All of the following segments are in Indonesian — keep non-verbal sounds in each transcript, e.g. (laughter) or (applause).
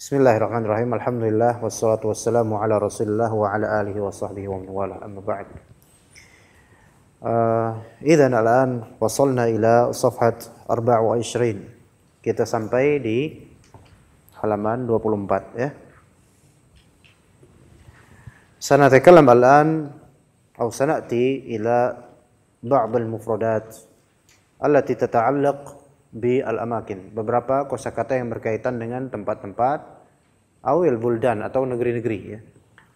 Bismillahirrahmanirrahim. Alhamdulillah wassalatu wassalamu ala Rasulillah wa ala alihi wa sahbihi wa man wala. Amma ba'd. Uh, idzan al'an wasalna ila safhat 24. Kita sampai di halaman 24 ya. سنتكلم الآن أو سنأتي إلى بعض المفردات التي تتعلق بالأماكن beberapa kosakata yang berkaitan dengan tempat-tempat awil buldan atau negeri-negeri ya.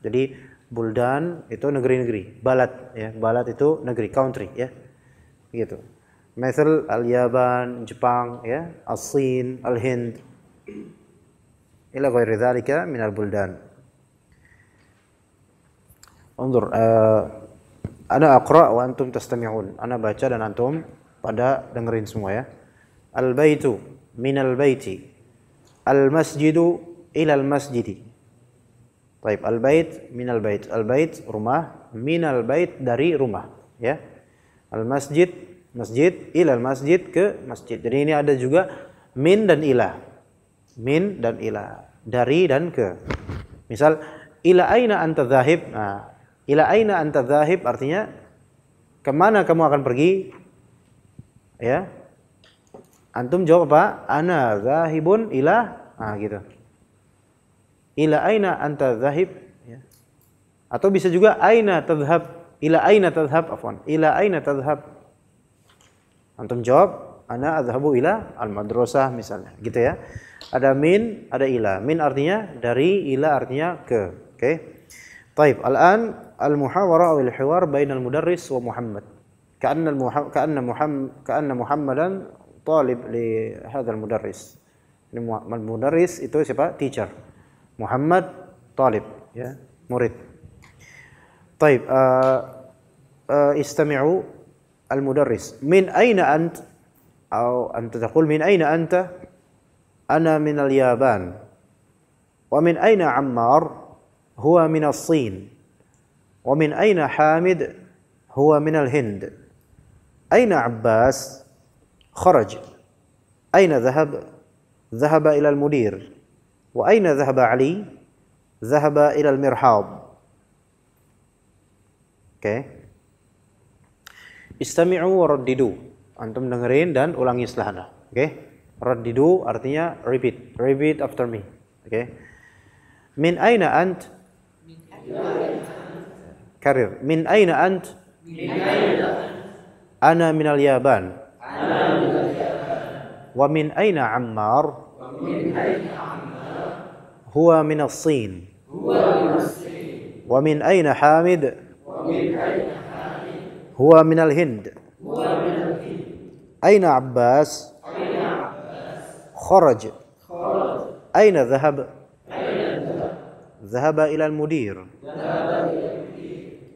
Jadi buldan itu negeri-negeri, balat ya, balat itu negeri, country ya. Gitu. Misal al-Yaban, Jepang ya, As-Sin, Al-Hind ila ghairi dzalika min al-buldan. Undur, uh, ana aqra wa antum tastami'un. Ana baca dan antum pada dengerin semua ya. Al-baitu min al-baiti. Al-masjidu ila al-masjidi. Baik, al-bait min al-bait. Rumah, min al-bait dari rumah, ya. Al-masjid masjid ila al-masjid ke masjid. Jadi ini ada juga min dan ila. Min dan ila. Dari dan ke. Misal ila aina anta dzahib? Nah, Ila aina anta dzahib artinya ke mana kamu akan pergi? Ya. Antum jawab apa? Ana zahibun ila ah gitu. Ila aina anta zahib ya. Atau bisa juga aina tadhhab ila aina tadhhab afwan. Ila aina tadhhab? Antum jawab ana adhabu ila al-madrasah misalnya, gitu ya. Ada min, ada ila. Min artinya dari, ila artinya ke. Oke. Okay. Taib, al-an al-muhawara atau al-hiwar bainal mudarris wa Muhammad. Ka'anna al-muhawara ka'anna Muhammad ka'anna Muhammadan talib li hadzal mudarris. Ini mudarris itu siapa? Teacher. Muhammad talib ya, murid. Baik, uh, eh, uh, eh, istami'u al-mudarris. Min aina ant? Atau anta taqul min aina anta? Ana min al-Yaban. Wa min aina Ammar? Huwa min as-Sin. Wa min aina Hamid? Huwa min al-Hind. Aina Abbas? kharaj. Aina dhahab? Dhahaba ila Mudir, Wa aina dhahaba Ali? Dhahaba ila al-mirhab. Okay. Istami'u wa raddidu. Antum dengerin dan ulangi setelah Oke. Okay. Raddidu artinya repeat. Repeat after me. Oke. Okay. Min aina ant? Karir. Min aina ant? Aina. Ana minal yaban. ومن أين عمار؟ ومن أين عمار؟ هو من الصين هو من الصين ومن أين حامد؟ ومن أين حامد؟ هو من الهند هو من الهند أين عباس؟ أين عباس؟ خرج خرج أين ذهب؟ ذهب إلى المدير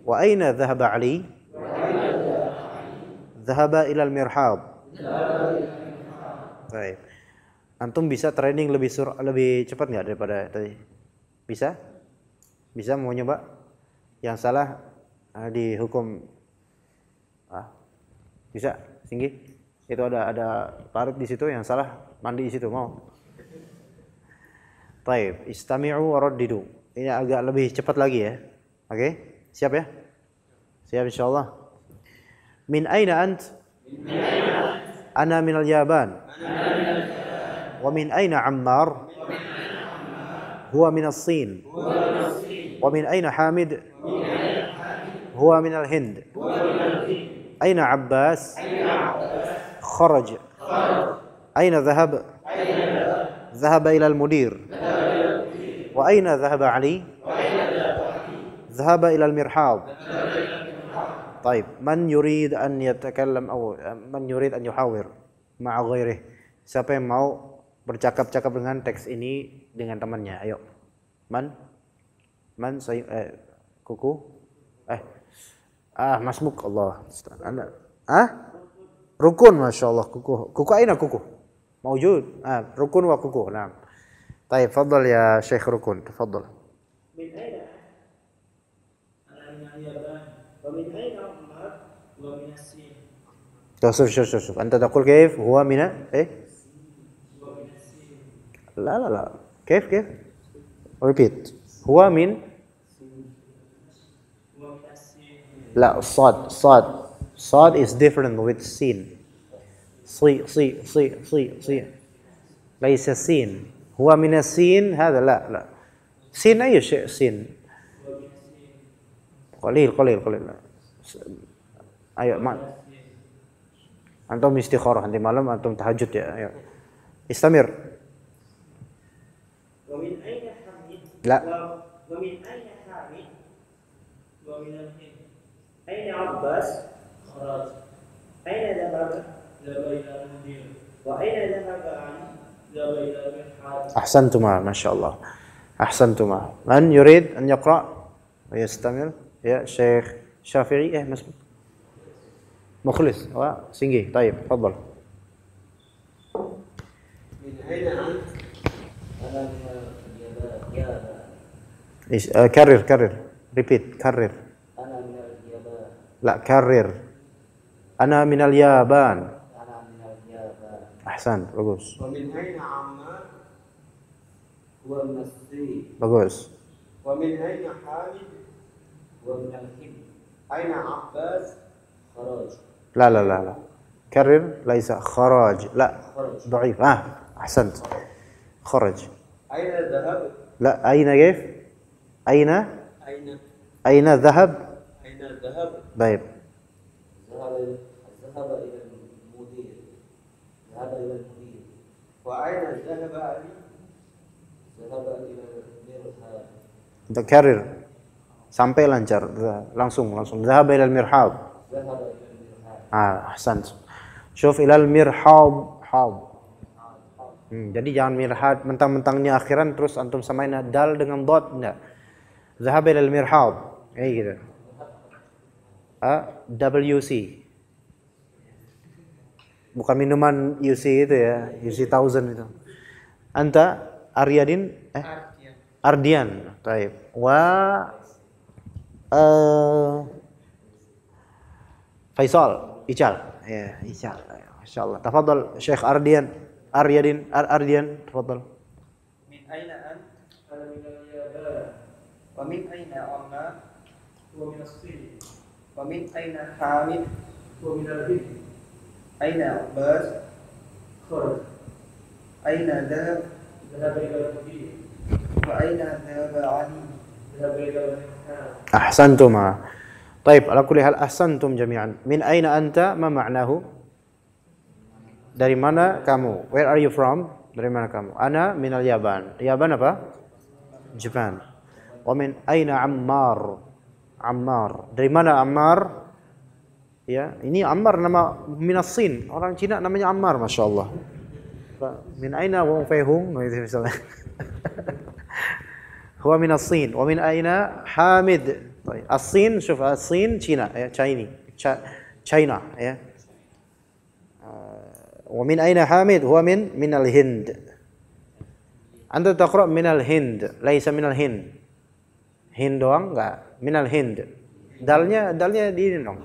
وأين ذهب علي Zahaba ilal mirhab. Baik. Antum bisa training lebih sur lebih cepat nggak daripada tadi? Bisa? Bisa mau nyoba? Yang salah eh, dihukum ah, bisa tinggi itu ada ada parut di situ yang salah mandi di situ mau taib istami'u waraddidu ini agak lebih cepat lagi ya oke okay? siap ya siap insyaallah من أين أنت؟ من أين أنت؟ أنا من اليابان أنا من اليابان ومن أين عمار؟ هو من الصين هو من الصين ومن أين حامد؟ هو من الهند هو من الهند أين عباس؟ أين عباس؟ خرج أين ذهب؟ أين ذهب؟ ذهب إلى المدير وأين ذهب علي؟ وأين ذهب ذهب إلى المرحاض طيب من يريد أن يتكلم أو من يريد أن يحاور مع غيره siapa yang mau bercakap-cakap dengan teks ini dengan temannya ayo man man saya eh, kuku eh ah masmuk Allah anda ah rukun masya Allah kuku kuku aina kuku موجود آه ركن وكوكو نعم طيب تفضل يا شيخ ركن تفضل من أين أنا من اليابان الصين شوف شوف شوف شوف. أنت تقول كيف؟ هو من إيه؟ لا لا لا. كيف كيف؟ Repeat. هو من؟ لا صاد صاد. صاد is different with sin. صي صي صي صي صي. ليس سين هو من السين هذا لا لا. سين أي شيء؟ سين قليل قليل قليل. ayo ma antum istikharah nanti malam antum tahajud ya ayo istamir ومن أين حمد؟ لا. و- ومن أين حامد؟ ومن الهند أين عباس؟ خراج أين ذهب؟ ذهب إلى المدير وأين ذهب علي؟ ذهب إلى المرحاض أحسنتما ما شاء الله أحسنتما من يريد أن يقرأ ويستمر يا شيخ شافعي إيه مسمى مخلص وسنجي طيب تفضل من أين أنت؟ أنا من اليابان إيش آه كرر كرر repeat كرر أنا من اليابان لا كرر أنا من اليابان أنا من اليابان أحسنت bagus ومن أين عمار؟ هو من الصين bagus ومن أين حامد؟ ومن الهند أين عباس؟ خراج لا لا لا لا. كرر ليس خراج. لا خرج ضعيف. آه أحسنت. خرج. أين ذهب؟ لا أين كيف؟ أين؟ أين؟ أين ذهب؟ أين ذهب؟ طيب. ذهب ذهب إلى المدير. ذهب إلى المدير. وأين ذهب علي؟ ذهب إلى المرحاض تكرر sampai lancar langsung langsung ذهب إلى المرحاض ذهب إلى المرحاض Ah, ahsan. Syuf ilal mirhab. Hmm, jadi jangan mirhad mentang-mentangnya akhiran terus antum samain dal dengan dot enggak. Zahab ilal mirhab. Eh gitu. Ah, WC. Bukan minuman UC itu ya, UC 1000 itu. Anta Aryadin eh Ardian. Baik. Wa uh, Faisal. Ical. Ya, Ical. Masyaallah. Tafadhal Syekh Ardian. Aryadin Ar Ardian, tafadhal. Min aina an? Ala min al-yadala. Ya. Wa min aina amma? Wa min as-sili. Wa min aina hamid? Wa min al-bid. Aina Abbas? Kharaj. Aina dhahab? Dhahab ila al-mudir. Wa aina dhahab Ali? Dhahab ila al-mudir. Ahsantuma. Ah. Taib, ala kulli hal ahsantum jami'an. Min aina anta? Ma ma'nahu? Dari mana kamu? Where are you from? Dari mana kamu? Ana minal Yaban. Yaban apa? Jepang. Wa min aina Ammar? Ammar. Dari mana Ammar? Ya, ini Ammar nama minasin orang Cina namanya Ammar, masya Allah. Min aina Wong Feihung, oh, misalnya. (laughs) Huwa minasin. Wa min aina Hamid? طيب الصين شوف الصين تشينا يا تشايني تشا- تشاينا يا آه، ومن أين حامد هو من من الهند أنت تقرأ من الهند ليس من الهند هند doang enggak من الهند dalnya dalnya di ini dong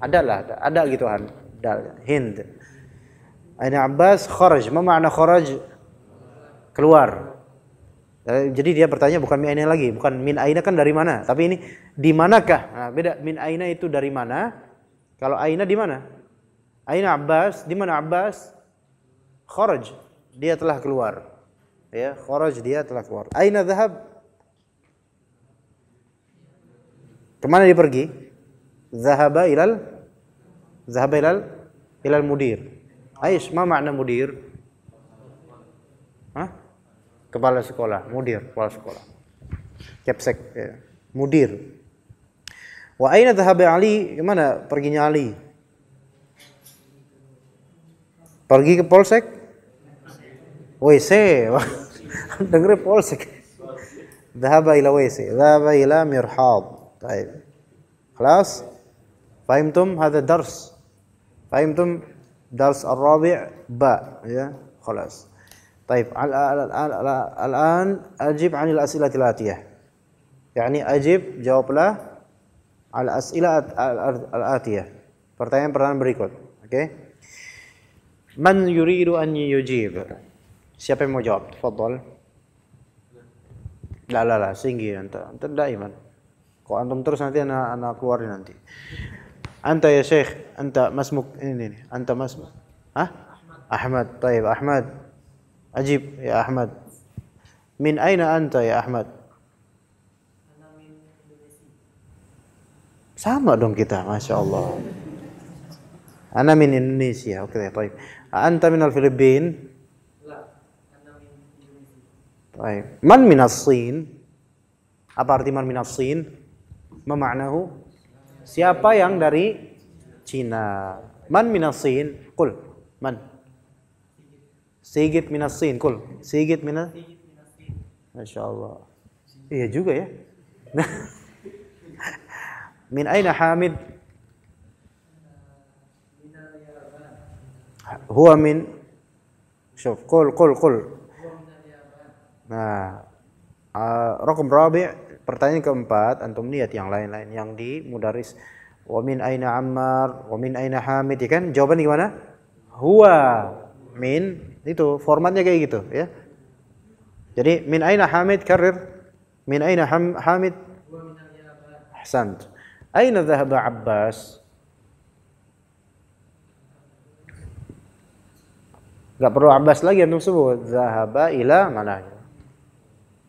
ada lah ada, ada gituan dal hind Aina Abbas kharaj ma makna kharaj keluar Eh, Jadi dia bertanya bukan min aina lagi, bukan min aina kan dari mana, tapi ini di manakah? Nah, beda min aina itu dari mana? Kalau aina di mana? Aina Abbas, di mana Abbas? Kharaj, dia telah keluar. Ya, kharaj dia telah keluar. Aina dhahab? Ke mana dia pergi? Zahaba ilal Zahaba ilal ilal mudir. Aish, ma makna mudir? Hah? kepala sekolah, mudir, kepala sekolah. Kepsek, ya. mudir. Wa aina dhahaba Ali? gimana? perginya Ali? Pergi ke polsek? WC. (laughs) Dengar polsek. Dhahaba ila WC. Dhahaba ila mirhab. Baik. Kelas? Fahimtum hadha dars? Fahimtum dars ar-rabi' ba, ya. kelas. طيب ال- ال- ال- ال- الآن أجب عن الأسئلة الآتية يعني أجب جawablah على الأسئلة الت- ال- الآتية pertanyaan-pertanyaan berikut oke okay? Man yuridu an yujib Siapa yang mau jawab? Tafadhal La la la, singgi anta. Anta daiman. Kok antum terus nanti anak anak keluarin nanti. Anta ya Syekh, anta masmuk ini nih. Anta masmuk. Hah? Ahmad. Taib, Ahmad. Ajib ya Ahmad. Min aina anta ya Ahmad? Sama dong kita, Masya Allah. Ana min Indonesia. Oke, okay, baik. Anta min al-Filipin? Baik. Man min as-Sin? Apa arti man min as-Sin? Memaknahu? Siapa yang dari Cina? Man min as-Sin? Kul. Man? Sigit min as-Sin. Kul. Sigit min Masya Allah. Iya juga ya. (laughs) Min aina Hamid? Huwa min Syuf, qul qul qul. Nah, uh, raqam rabi' pertanyaan keempat antum lihat yang lain-lain yang di mudaris wa min aina Ammar wa min aina Hamid ya kan jawaban gimana huwa min itu formatnya kayak gitu ya jadi min aina Hamid karir min aina ham, Hamid ahsant Aina dhahaba Abbas? Gak perlu Abbas lagi antum sebut. Zahaba ila mana?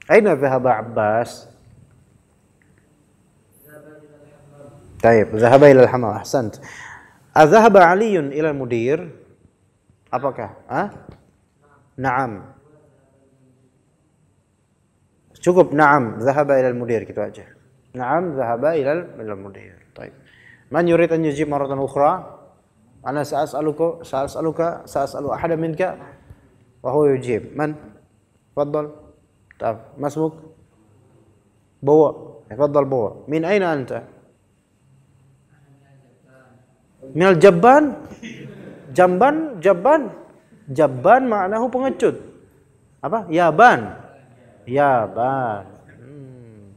Aina dhahaba Abbas? Taib, zahaba ila al-hamam. Ahsant. Azhaba Aliun ila mudir? Apakah? Ah? Naam. Cukup naam, zahaba ila mudir gitu aja. نعم ذهب إلى إلى المدير طيب من يريد أن يجيب مرة أخرى أنا سأسألك سأسألك سأسأل أحدا منك وهو يجيب من تفضل طيب ما اسمك بوا تفضل بوا من أين أنت من الجبان Jamban, jaban. Jaban maknahu pengecut. Apa? Yaban. Yaban. Hmm.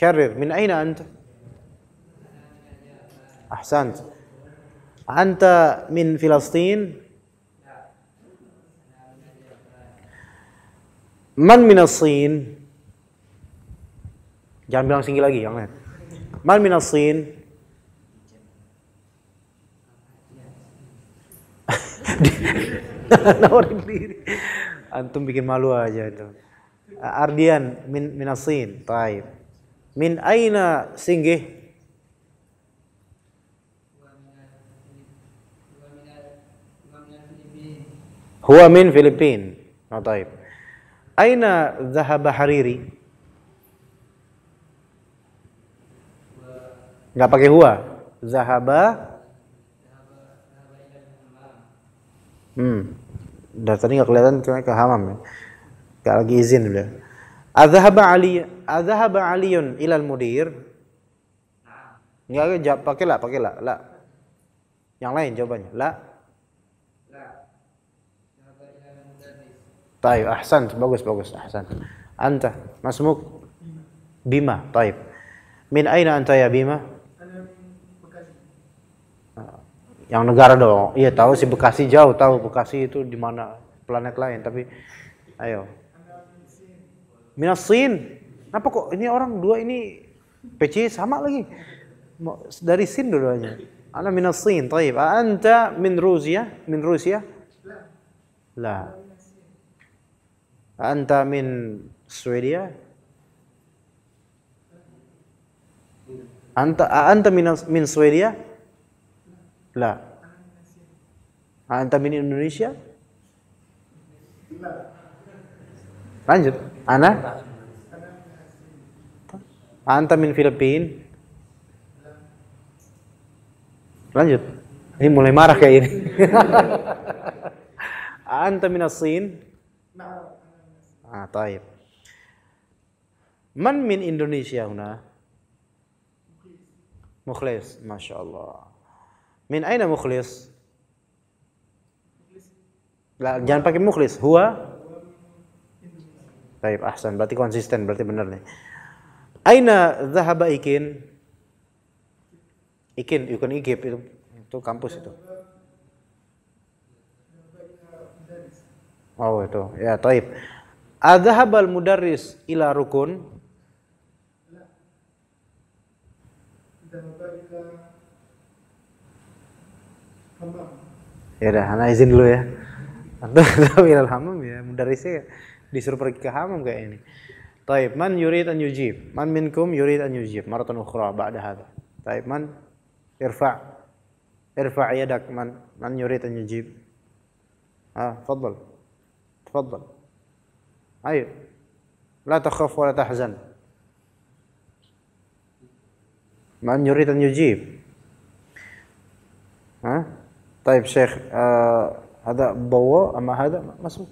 Karir, min aina anta? Ahsant. Anta min Filastin? Man min Jangan bilang singgi lagi, yang. Man min (laughs) nawarin diri antum bikin malu aja itu Ardian min min as-sin taib Min aina singgih? Huwa min Filipin. Oh, taib. Aina zahaba Hariri? Enggak pakai huwa. Zahaba Hmm. Dari tadi nggak kelihatan ke, ke hamam ya. Gak lagi izin udah. Azhaba Ali Azhaba Aliun ilal mudir? Enggak jawab pakai lah, pakai lah. La. Yang lain jawabannya. La. Taib, ahsan, bagus bagus, ahsan. Anta, masmuk Bima, taib. Min aina anta ya Bima? Yang negara dong. Iya tahu si Bekasi jauh, tahu Bekasi itu di mana planet lain, tapi ayo. Minas Sin. Kenapa kok ini orang dua ini PC sama lagi? Dari Sin dua-duanya. Ana minas Sin. Taib. Anta min Rusia? Min Rusia? La. Anta min Swedia? Anta anta min min Swedia? La. Anta min Indonesia? Lanjut. Ana? Anta min Filipin? Lanjut. Ini mulai marah kayak (laughs) ini. Anta min Asin? Ah, taib. Man min Indonesia huna? Mukhlis, Masya Allah. Min aina mukhlis? jangan pakai mukhlis. Huwa? Baik, ahsan. Berarti konsisten, berarti benar nih. Aina zahaba ikin? Ikin, ikan igip itu itu kampus itu. Oh itu, ya taib. Adhabal mudarris ila rukun? Ya udah, ana izin dulu ya. Atau (laughs) ilal hamam ya, mudarrisnya disuruh pergi ke hamam kayak ini. Taib, man yurid an yujib? Man minkum yurid an yujib? Maratan ukhra ba'da hadha. Taib, man irfa' irfa' yadak man man yurid an yujib? Ah, tafadhal. Tafadhal. Ayo. La takhaf wa la tahzan. Man yurid an yujib? ها طيب شيخ آه هذا ضوء أما هذا مسموح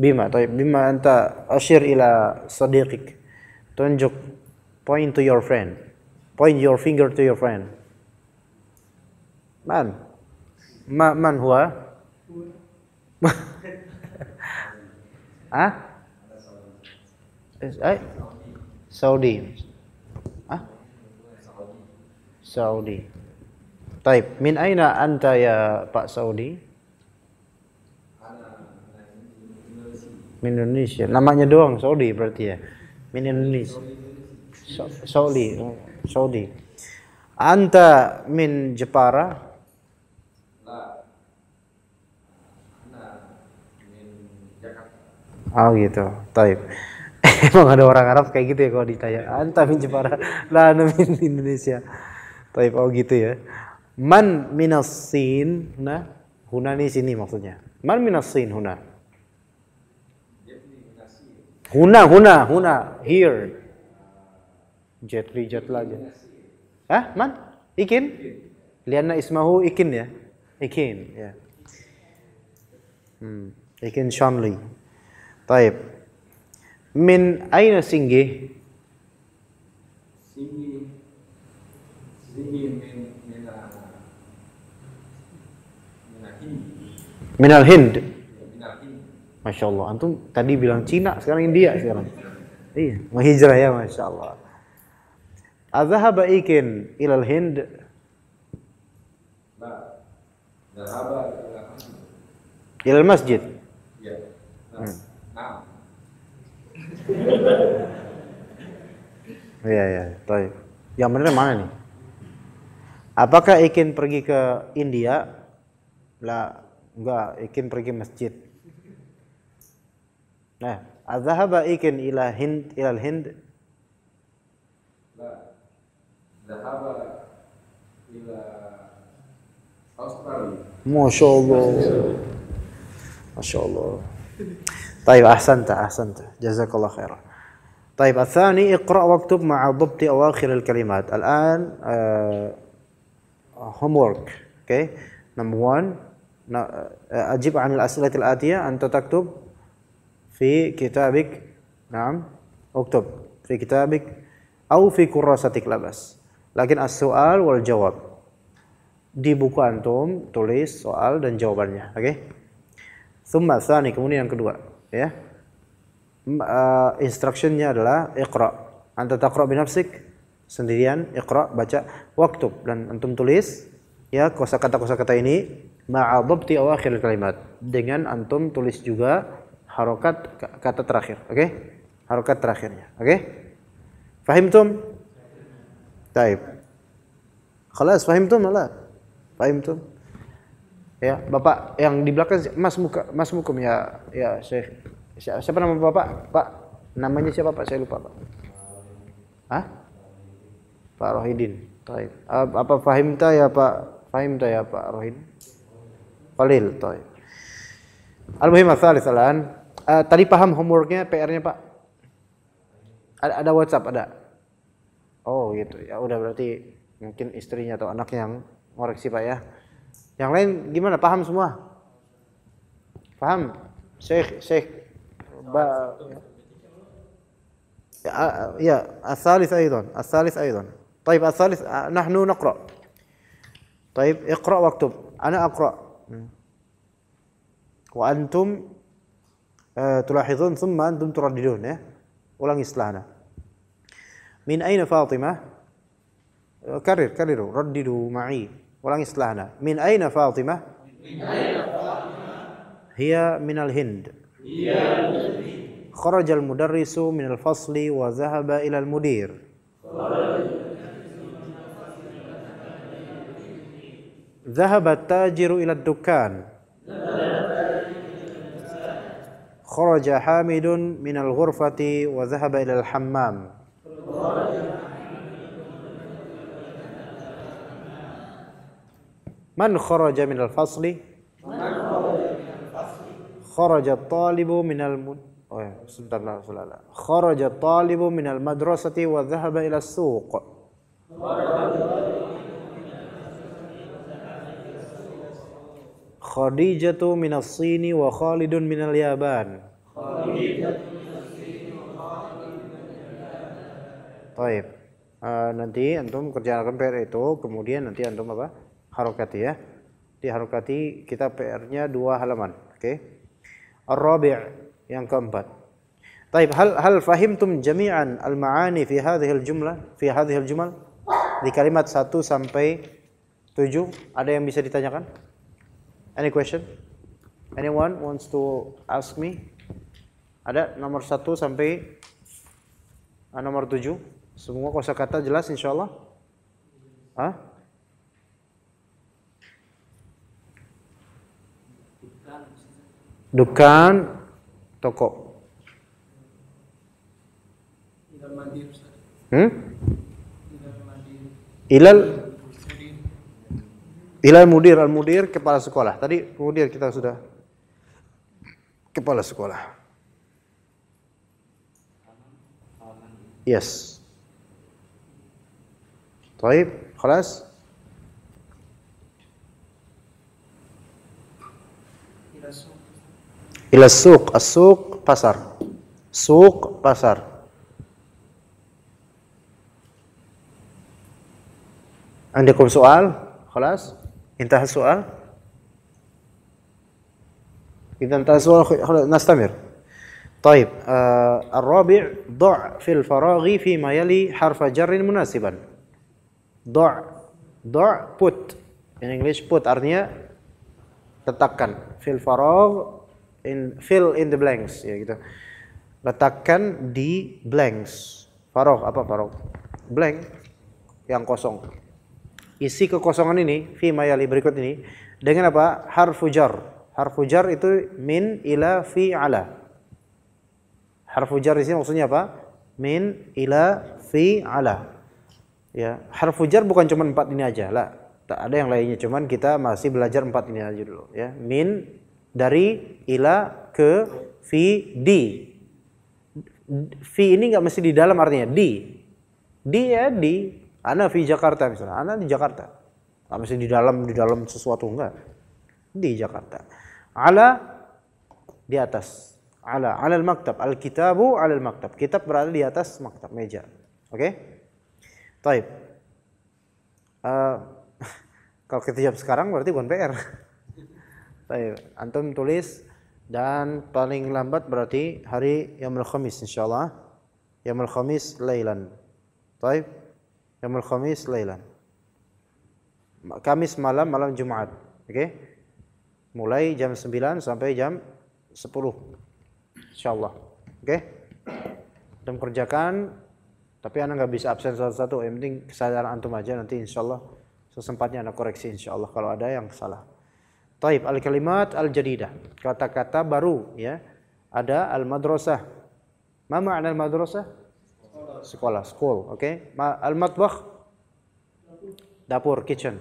بما طيب بما أنت أشير إلى صديقك tunjuk point to your friend point your finger to your friend من ما من هو ها أي سعودي ها سعودي Taib, min aina anta ya Pak Saudi? Min Indonesia. Namanya doang Saudi berarti ya. Min Indonesia. Saudi. Saudi. Anta min Jepara? Oh gitu. Taib. (laughs) Emang ada orang Arab kayak gitu ya kalau ditanya. Anta min Jepara. Lah min Indonesia. Taib. Oh gitu ya. Man minas sin huna huna ini sini maksudnya. Man minas sin huna. Huna huna huna here. Jetri jet lagi. Hah? Man? Ikin? Lianna ismahu Ikin ya. Ikin ya. Hmm. Ikin Shanli. Taib. Min aina singgi? Singgi. Singgi Minal Hind. Masya Allah. Antum tadi bilang Cina, sekarang India sekarang. Iya, menghijrah ya Masya Allah. Azhaba ikin ilal Hind. Ilal masjid. Ya. Hmm. (laughs) Iya, iya, baik. Yang benar mana nih? Apakah Ikin pergi ke India? Lah, Enggak, ikin pergi masjid. Nah, azhaba ikin ila Hind ila Hind? La. Zahaba ila Australia. Masya Allah. Masya Allah. طيب أحسنت أحسنت جزاك الله خيرا طيب الثاني اقرأ واكتب مع ضبط أواخر الكلمات الآن uh, homework okay number one Eh, ajib anil as'ilatil atiyah anta taktub fi kitabik na'am uktub fi kitabik au fi kurrasatik labas. Lakin as-su'al wal jawab. Di buku antum tulis soal dan jawabannya oke? Okay? summa thani kemudian yang kedua ya. Uh, instructionnya adalah iqra. Anta taqra binafsik sendirian iqra baca waktub. Dan antum tulis ya kosakata-kosakata ini ma'adhabti awakhir kalimat. Dengan antum tulis juga harokat kata terakhir oke? Okay? harokat terakhirnya oke? Okay? fahimtum? Taib. Khalas fahimtum ala fahimtum? Ya bapak yang di belakang mas muka mas mukum ya ya syekh. Siapa nama bapak? Pak namanya siapa pak? Saya lupa pak. Hah? Pak Rohidin. Taib. Apa fahimta ya pak? Fahimta ya pak Rohidin Qalil. Taib. Al-muhim asalis eh, tadi paham homeworknya, PR-nya Pak? Ada, ada WhatsApp, ada? Oh gitu, ya udah berarti mungkin istrinya atau anak yang ngoreksi Pak ya. Yang lain gimana, paham semua? Paham? Syekh, Syekh. Ba ya, ya, asalis aydan, asalis aydan. Taib, asalis, nahnu naqra. Taib, ikra' waktub. Ana aqra. Wa antum uh, tulahidun thumma antum turaddidun ya. Ulangi setelahnya. Min aina Fatimah? Karir, kariru, raddidu ma'i. Ulangi setelahnya. Min aina Fatimah? Min aina Fatimah? Hiya minal Hind. Hiya minal Hind. Kharajal mudarrisu minal fasli wa zahaba ilal mudir. ذهب التاجر إلى الدكان. خرج حامد من الغرفة وذهب إلى الحمام. من خرج من الفصل؟ خرج الطالب من الم... خرج الطالب من المدرسة وذهب إلى السوق. Khadijatu minas Sini wa Khalidun minal Yaban. Taib. Uh, nanti antum kerjakan PR itu, kemudian nanti antum apa? Harokati ya. Di harokati kita PR-nya dua halaman. Oke. Okay. Ar-rabi' yang keempat. Taib, hal hal fahimtum jami'an al-ma'ani fi hadhil jumlah, fi hadhil jumal? Di kalimat 1 sampai 7 ada yang bisa ditanyakan? Any question anyone wants to ask me ada nomor 1 sampai uh, nomor 7 semua kosakata jelas insyaallah Hah? Dukan toko. Hmm? Ilal Ilal mudir, al mudir kepala sekolah. Tadi mudir kita sudah kepala sekolah. Yes. Taib, kelas. Ila suq, as-suq pasar. Suq pasar. Anda soal? Kelas. انتهى السؤال؟ إذا انتهى السؤال خلاص نستمر. طيب آه الرابع ضع في الفراغ فيما يلي حرف جر مناسبا. ضع ضع put. In English put artinya letakkan. Fil faragh in fill in the blanks ya gitu. Letakkan di blanks. Faragh apa faragh? Blank yang kosong. Isi kekosongan ini fi mayali berikut ini dengan apa? Harfu jar. Harfu jar itu min ila fi ala. Harfu jar di sini maksudnya apa? Min ila fi ala. Ya, harfu jar bukan cuma empat ini aja lah. Tak ada yang lainnya, cuman kita masih belajar empat ini aja dulu ya. Min dari ila ke fi di. Fi ini nggak mesti di dalam artinya di. Di ya di. Ana fi Jakarta misalnya. Ana di Jakarta. Nggak mesti di dalam di dalam sesuatu enggak. Di Jakarta. Ala di atas. Ala ala al-maktab. Al-kitabu ala al-maktab. Kitab berada di atas maktab meja. Oke? Okay? Taib. Uh, (laughs) kalau kita jawab sekarang berarti bukan PR. Baik, (laughs) antum tulis dan paling lambat berarti hari Yaumul Khamis insyaallah. Yaumul Khamis lailan. Baik. Yaumul Khamis lailan. Kamis malam malam Jumat. Oke. Okay? Mulai jam 9 sampai jam 10. Insyaallah. Oke. Okay? Dan kerjakan tapi anak nggak bisa absen satu-satu. Yang penting kesadaran antum aja nanti insyaallah sesempatnya anak koreksi insyaallah kalau ada yang salah. Taib al-kalimat al-jadidah. Kata-kata baru ya. Ada al-madrasah. Ma ma'na al-madrasah? sekolah, school, oke? Okay? Al-matbakh dapur, kitchen.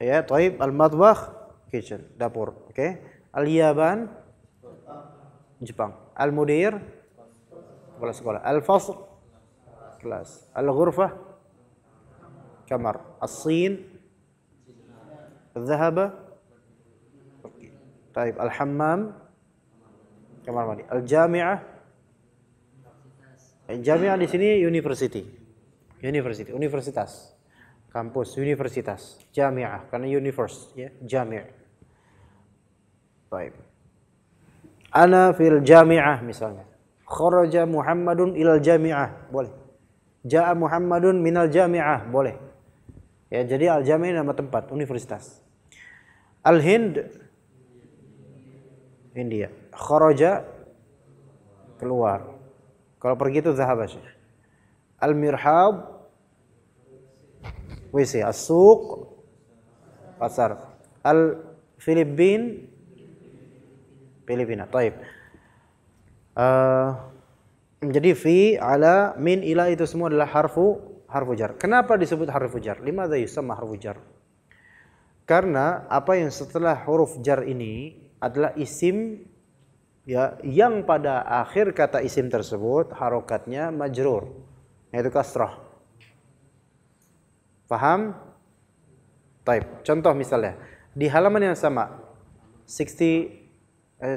Ya, taib al-matbakh kitchen, dapur, oke? Okay? Al-yaban Jepang. Al-mudir kepala sekolah. Al-fasl kelas. Al-ghurfah kamar. As-sin dhahaba Taib al-hammam kamar mandi. Al-jami'ah Jami'ah di sini university. University, universitas. Kampus, universitas. Jami'ah karena universe ya, jami'. Baik. Ana fil jami'ah misalnya. Kharaja Muhammadun ilal jami'ah, boleh. Ja'a Muhammadun minal jami'ah, boleh. Ya, jadi al-jami' nama tempat, universitas. Al-Hind India. Kharaja keluar. Kalau pergi itu zahaba Syekh. Al-mirhab WC, as-suq pasar. Al-Filipin Filipina. Taib. Uh, jadi fi, ala, min, ila itu semua adalah harfu harfu jar. Kenapa disebut harfu jar? Lima yusamma harfu jar. Karena apa yang setelah huruf jar ini adalah isim ya yang pada akhir kata isim tersebut harokatnya majrur yaitu kasrah. Paham? Taib. Contoh misalnya di halaman yang sama 60 eh,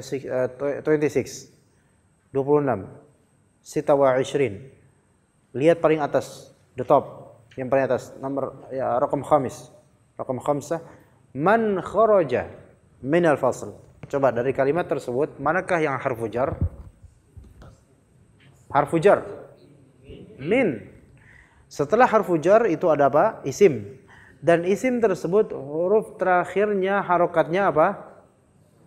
26 26 sita wa ishrin lihat paling atas the top yang paling atas nomor ya rakam khamis rakam khamsah man kharaja min al fasl coba dari kalimat tersebut manakah yang harfu jar harfu jar min setelah harfu jar itu ada apa isim dan isim tersebut huruf terakhirnya harokatnya apa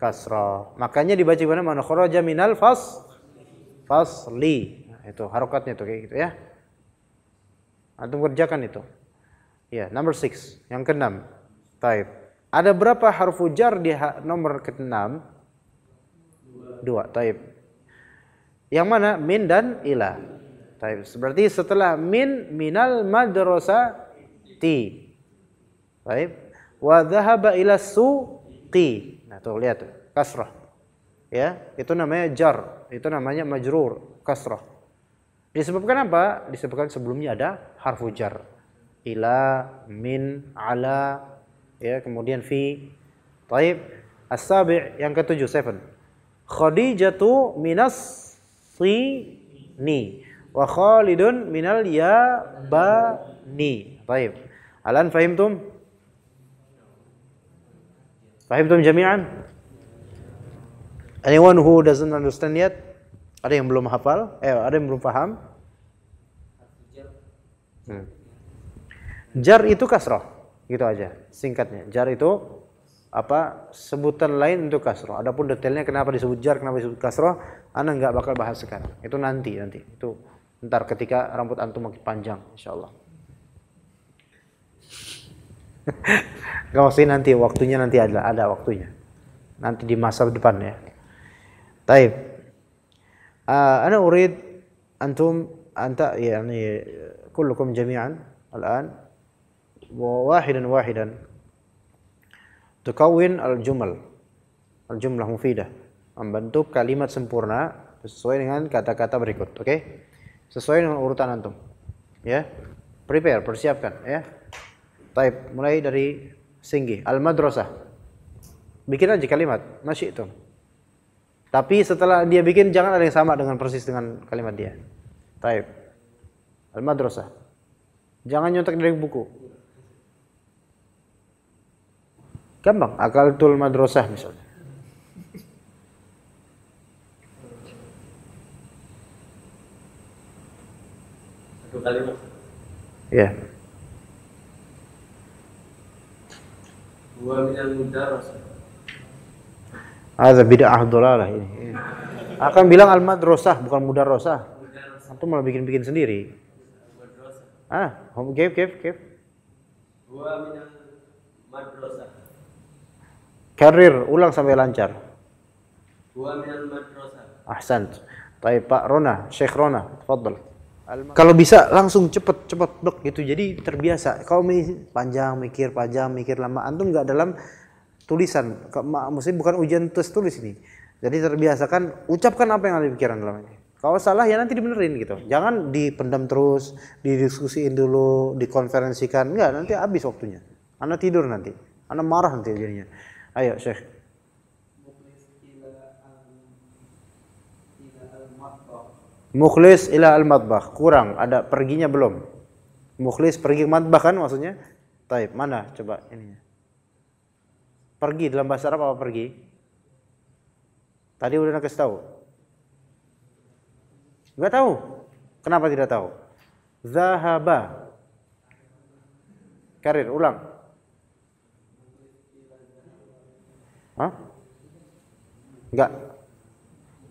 kasrah. Makanya dibaca gimana? Man kharaja minal fas fasli. Nah, itu harokatnya itu kayak gitu ya. Antum kerjakan itu. Ya, number six. Yang keenam. Taib. Ada berapa harfu jar di nomor keenam? Dua. Taib. Yang mana? Min dan ila. Taib. Berarti setelah min minal ti. Taib. Wa dhahaba ila suqi. Nah, tuh lihat tuh, kasrah. Ya, itu namanya jar, itu namanya majrur, kasrah. Disebabkan apa? Disebabkan sebelumnya ada harfu jar. Ila, min, ala, ya, kemudian fi. Taib. As-sabi' yang ketujuh, seven. Khadijatu minas ni wa Khalidun minal ya ni. Taib. Alan fahimtum? Fahimtum jami'an? Anyone who doesn't understand yet? Ada yang belum hafal? Eh, ada yang belum paham? Hmm. Jar itu kasroh, gitu aja, singkatnya. Jar itu apa sebutan lain untuk kasroh. Adapun detailnya kenapa disebut jar, kenapa disebut kasroh, anda nggak bakal bahas sekarang. Itu nanti, nanti. Itu ntar ketika rambut antum makin panjang, insya Allah. (laughs) Gak maksudnya nanti waktunya nanti ada ada waktunya. Nanti di masa depan ya. Taib. Uh, ana urid antum anta yani kullukum jami'an الآن wahidan wahidan. Tukawin al-jumal al-jumlah mufidah. Membentuk kalimat sempurna sesuai dengan kata-kata berikut oke? Okay? sesuai dengan urutan antum ya? Yeah? prepare persiapkan ya? Yeah? type mulai dari singgi al-madrasah. Bikin aja kalimat masih itu. Tapi setelah dia bikin jangan ada yang sama dengan persis dengan kalimat dia. Type al-madrasah. Jangan nyontek dari buku. Gampang, akal tul madrasah misalnya. Ya. Yeah. Wa minal mudarasah. Ada bid'ah dolalah ini. Akan bilang al madrasah bukan mudarasah. Atau malah bikin-bikin sendiri. Ah, kif kif kif. Wa minal madrasah. Karir, ulang sampai lancar. Wa minal madrasah. Ahsant. Baik Pak Rona, Syekh Rona, tafadhal. Kalau bisa langsung cepet cepet blok gitu. Jadi terbiasa. Kalau panjang mikir panjang mikir lama antum nggak dalam tulisan. Maksudnya bukan ujian tes tulis ini. Jadi terbiasakan ucapkan apa yang ada di pikiran dalam ini. Kalau salah ya nanti dibenerin gitu. Jangan dipendam terus, didiskusiin dulu, dikonferensikan. Enggak, nanti habis waktunya. Anda tidur nanti. Anda marah nanti jadinya. Ayo, Syekh. Mukhlis ila al-matbakh. Kurang, ada perginya belum. Mukhlis pergi ke matbakh kan maksudnya? Taib, mana coba ininya. Pergi dalam bahasa Arab apa pergi? Tadi udah nak tahu. Enggak tahu. Kenapa tidak tahu? Zahaba. Karir, ulang. Hah? Enggak.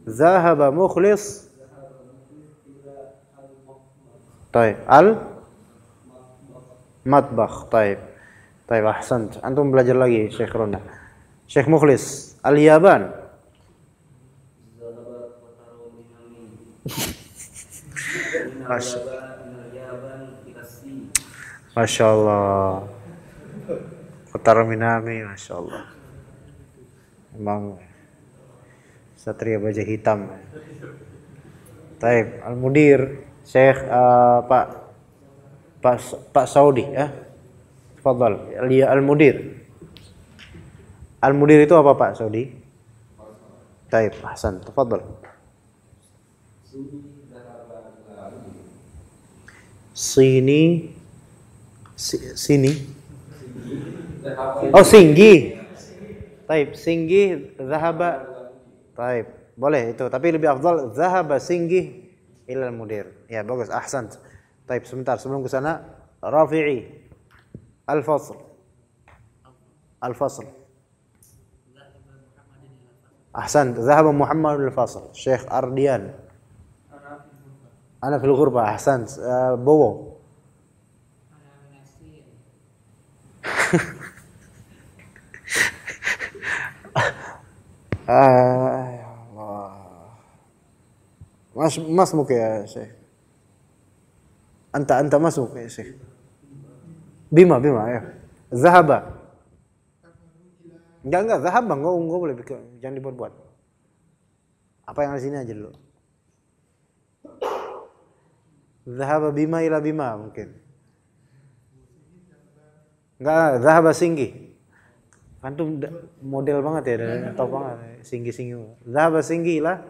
Zahaba mukhlis طيب ال matbakh طيب طيب ahsant antum belajar lagi Syekh Rona Syekh Mukhlis al-Yaban Masya, Allah Kota Minami Masya Allah Memang Satria baja hitam Taib Al-Mudir Syekh uh, Pak Pak Pak Saudi ya. Fadal. Al-Mudir. Al-Mudir itu apa Pak Saudi? Taib, Hasan, tafadhal. Sini sini Oh, Singgi. Taib, Singgi zahaba. Taib. Boleh itu, tapi lebih afdal zahaba Singgi ilal mudir. Ya, bagus. Ahsan. Taib, sebentar sebelum ke sana Rafi'i Al-Fasl. Al-Fasl. Ahsan, zahaba Muhammad al-Fasl. Syekh Ardian. Ana fil ghurba. Ahsan, uh, Bowo. Ah, ya. Mas masmuk ya Syekh. Anta anta masuk ya Syekh. Bima bima ya. Zahaba. Enggak enggak zahaba enggak enggak boleh jangan dibuat-buat. Apa yang di sini aja dulu. Zahaba bima ila bima mungkin. Enggak, zahaba singgi. Antum model banget ya, dan top banget singgi-singgi. Zahaba singgi lah.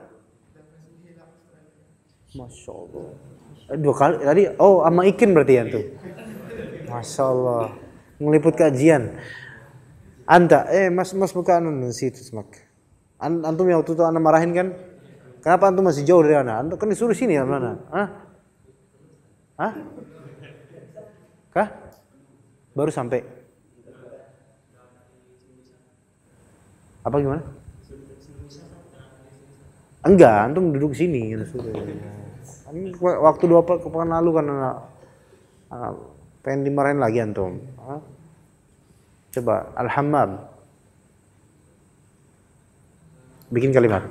Masya Allah. Eh, Dua kali tadi, oh sama Ikin berarti ya tuh. Masya Allah. Ngeliput kajian. Anda, eh mas mas buka anu di situ semak. An, antum yang waktu itu anda marahin kan? Kenapa antum masih jauh dari anda? Anda kan disuruh sini ya mana? Hah? Hah? Kah? Baru sampai. Apa gimana? Enggak, antum duduk sini. Ini Waktu dua pekan lalu kan anak, anak pengen dimarahin lagi antum. Hah? Coba Al-Hammam. Bikin kalimat.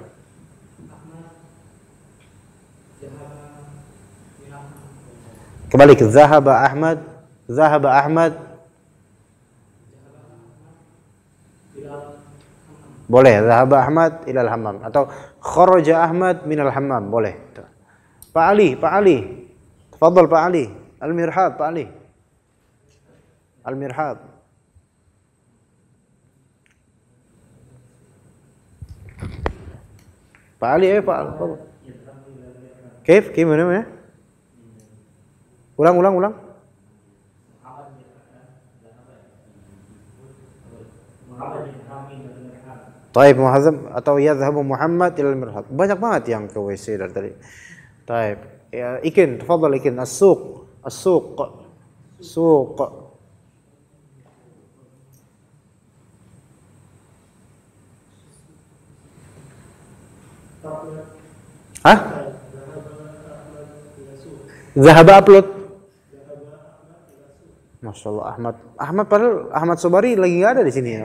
Kembali ke Zahaba Ahmad, Zahaba Ahmad. Boleh, Zahaba Ahmad ilal hammam atau kharaja Ahmad minal hammam, boleh. Pak Ali, Pak Ali. Tafadhal Pak Ali. Al-Mirhad, Pak Ali. Al-Mirhad. Pak Ali, eh Pak Ali. Kif, gimana ya? Ulang, ulang, ulang. Taib Muhazzam atau yadhhabu Muhammad ila mirhad. Banyak banget yang ke WC dari tadi. Taib. Ya, ikin, tafadhal ikin. As-suq. As-suq. Suq. Hah? Zahaba upload. Masya Allah Ahmad. Ahmad padahal Ahmad Sobari lagi nggak ada di sini ya.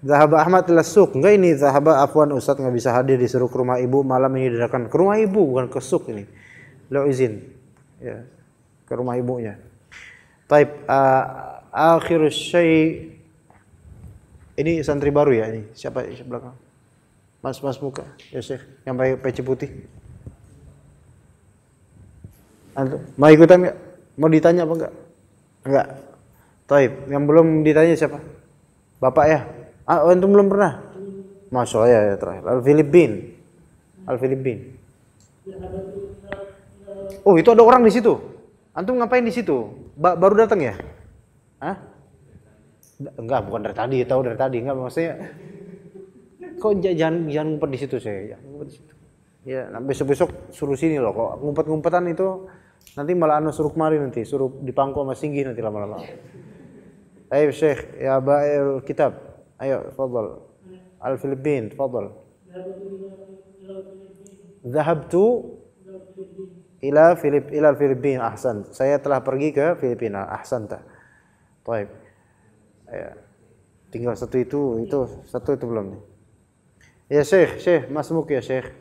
Zahaba Ahmad ila suk. Enggak ini Zahaba Afwan Ustaz nggak bisa hadir disuruh ke rumah ibu malam ini didatangkan ke rumah ibu bukan ke suk ini. Lo izin. Ya. Ke rumah ibunya. Taib uh, akhir syai ini santri baru ya ini. Siapa siapa belakang? Mas Mas muka. Ya Syekh yang pakai peci putih. Antum, mau ikutan nggak? Mau ditanya apa enggak? Enggak. Taib. Yang belum ditanya siapa? Bapak ya? Ah, oh, belum pernah? Masya Allah ya, ya terakhir. Al Filipin. Al Filipin. Oh, itu ada orang di situ. Antum ngapain di situ? Ba baru datang ya? Hah? Enggak, bukan dari tadi, tahu dari tadi. Enggak, maksudnya kok jangan jangan ngumpet di situ saya. Jangan ngumpet di situ. Ya, nah, besok-besok suruh sini loh. Kok ngumpet-ngumpetan itu nanti malah anu suruh kemari nanti, suruh dipangku sama singgih nanti lama-lama. Ayo Syekh, ya ba'il kitab Ayo, tafadhal. Al Filipin, tafadhal. ذهبت ila Filip ila Filipina ahsan. Saya telah pergi ke Filipina. Ahsanta. Baik. Ya. Tinggal satu itu, itu satu itu belum nih. Ya Syekh, Syekh, Masmuk ya Syekh.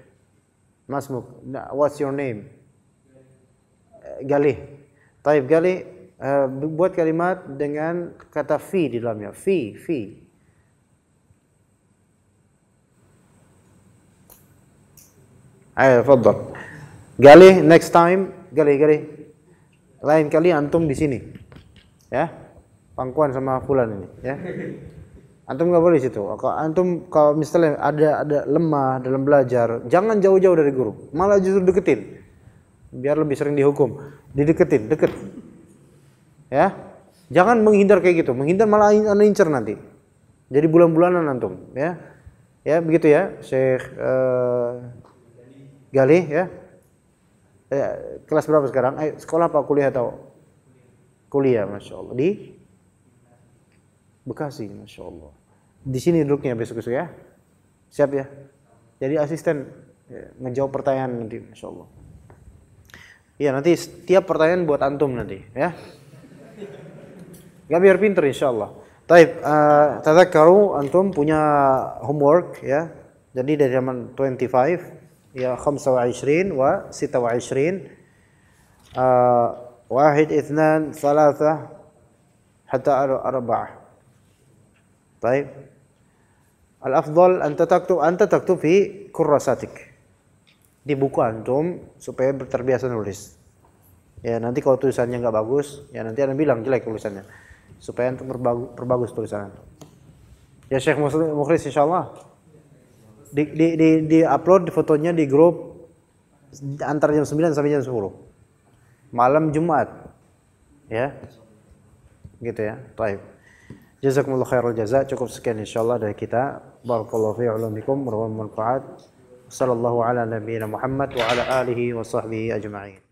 Masmuk. Nah, what's your name? Galih. Taib Galih uh, buat kalimat dengan kata fi di dalamnya. Fi, fi. Ayo, fadhal. Galih next time, Galih, Galih. Lain kali antum di sini. Ya. Pangkuan sama fulan ini, ya. Antum nggak boleh situ. Kalau antum kalau misalnya ada ada lemah dalam belajar, jangan jauh-jauh dari guru. Malah justru deketin. Biar lebih sering dihukum. Dideketin, deket. Ya. Jangan menghindar kayak gitu. Menghindar malah anda incer nanti. Jadi bulan-bulanan antum, ya. Ya, begitu ya, Syekh uh, Gali ya. Eh, kelas berapa sekarang? Eh, sekolah apa kuliah atau kuliah, masya Allah di Bekasi, masya Allah. Di sini duduknya besok-besok ya. Siap ya? Jadi asisten ya, ngejawab pertanyaan nanti, Masya Allah. Iya nanti setiap pertanyaan buat antum nanti ya. Gak biar pinter insya Allah. Taib, uh, tadakkaru antum punya homework ya. Jadi dari zaman 25 ya 25 wa 26 uh, wahid ithnan thalatha hatta arba'ah. Taib. Al-afdal anta taktub anta taktub fi kurrasatik. Di buku antum supaya terbiasa nulis. Ya nanti kalau tulisannya nggak bagus, ya nanti anda bilang jelek tulisannya. Supaya antum perbagus, perbagus tulisan. Ya Syekh Mukhlis insyaallah. Di, di, di, di upload fotonya di grup antara jam 9 sampai jam 10. Malam Jumat. Ya. Gitu ya. Baik. Jazakumullah khairul jaza. Cukup sekian insyaallah dari kita. Barakallahu fi ulumikum wa manfaat. Sallallahu ala nabiyyina Muhammad wa ala alihi wa sahbihi ajma'in.